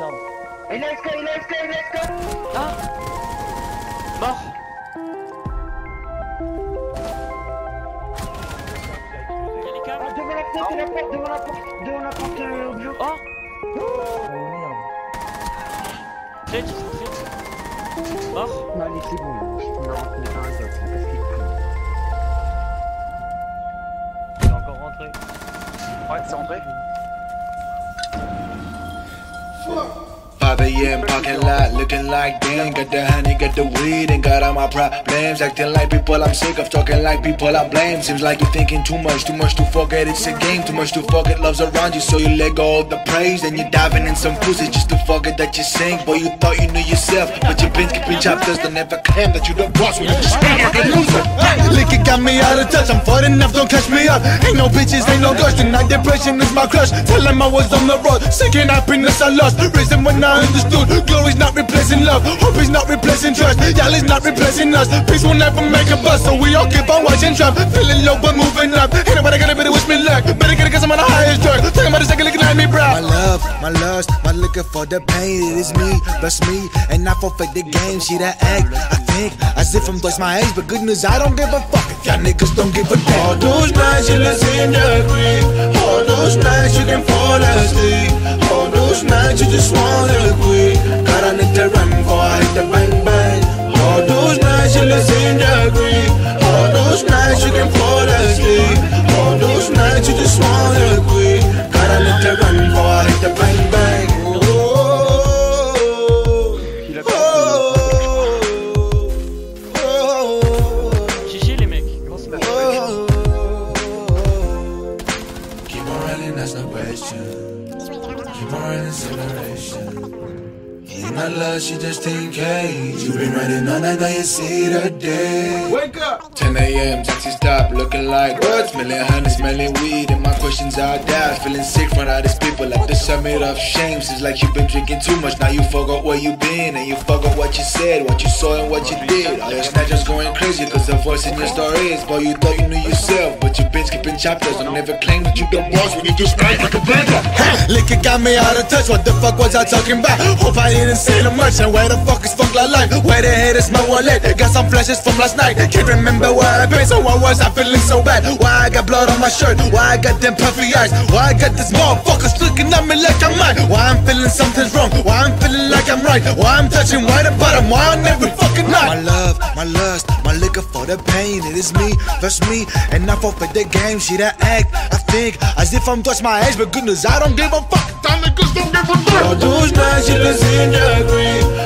Attends. Il a SK, il a SK, il a Ah Mort Il y a des câbles Ah, Devant la porte, devant la porte, devant la porte, devant la porte euh, au bio. Oh Oh merde. Mort Non, allez, c'est bon, je peux me rentrer un autre, parce qu'il est Il est encore rentré. Ouais, c'est rentré. 5 a.m. parking lot, looking like damn. Got the honey, got the weed, and got all my problems. Acting like people I'm sick of, talking like people I blame. Seems like you're thinking too much, too much to forget. It's a game, too much to forget. Love's around you, so you let go of the praise. Then you're diving in some pussy just to forget that you sing. Boy, you thought you knew yourself, but you've been skipping chapters. Don't ever claim that you the boss when you just feel like a loser. Lick it got me out of touch. I'm far enough, don't catch me up. Ain't no bitches, ain't no ghost. Tonight depression is my crush. Tell them I was on the road, seeking happiness I lost. Reason when I understood, glory's not replacing love. Hope is not replacing trust. Y'all is not replacing us. Peace will never make a bust, so we all keep on watching Trump. Feeling low but moving up. Ain't nobody gonna better wish me luck. Better get it cause I'm on the highest drug. Talking about the second looking at me, bro. My love, my lust, my liquor for the pain. It is me, that's me, and I forfeit the game. See that act? I think as if I'm twice my age, but good news, I don't give a fuck if y'all niggas don't give a damn. All those nights you listen to agree. All those nights you can fall asleep. Nights you just wanna quit. God, I need to run before I hit the bang bang. All those nights you listen to agree. All those nights you can fall asleep. All those nights you just wanna quit. God, I need to run before I hit the bang bang. Oh, oh, oh, GG les mecs. Grosse merde. Oh, oh, oh. Keep on running, that's no question. Keep on running, acceleration. Not love, she just in case. You been running all night, now you see the day. Wake up! 10 a.m. taxi stop, looking like what? Smelling honey, smelling weed, and my questions are down. Feeling sick from all these people at the summit of shame. Seems like you've been drinking too much, now you forgot where you been, and you forgot what you said, what you saw, and what you did. All your snatchers going crazy, cause the voice in your story is, boy, you thought you knew yourself, but you've been skipping chapters. Don't never claim that you the boss when you just like a beggar. Lick it got me out of touch. What the fuck was I talking about? Hope I didn't say too much. And where the fuck is fuck like life? Where the head is my wallet? Got some flashes from last night. Can't remember where I've been. So why was I feeling so bad? Why I got blood on my shirt? Why I got them puffy eyes? Why I got this motherfuckers looking at me like I'm mad? Why I'm feeling something's wrong? Why I'm feeling like I'm right? Why I'm touching right at bottom? Why on every fucking night? My love, my lust, for the pain. It is me, that's me, and I forfeit the game. See that act? I think as if I'm twice my age, but goodness, I don't give a fuck. Y'all niggas don't give a fuck. All those nights you listen to agree. All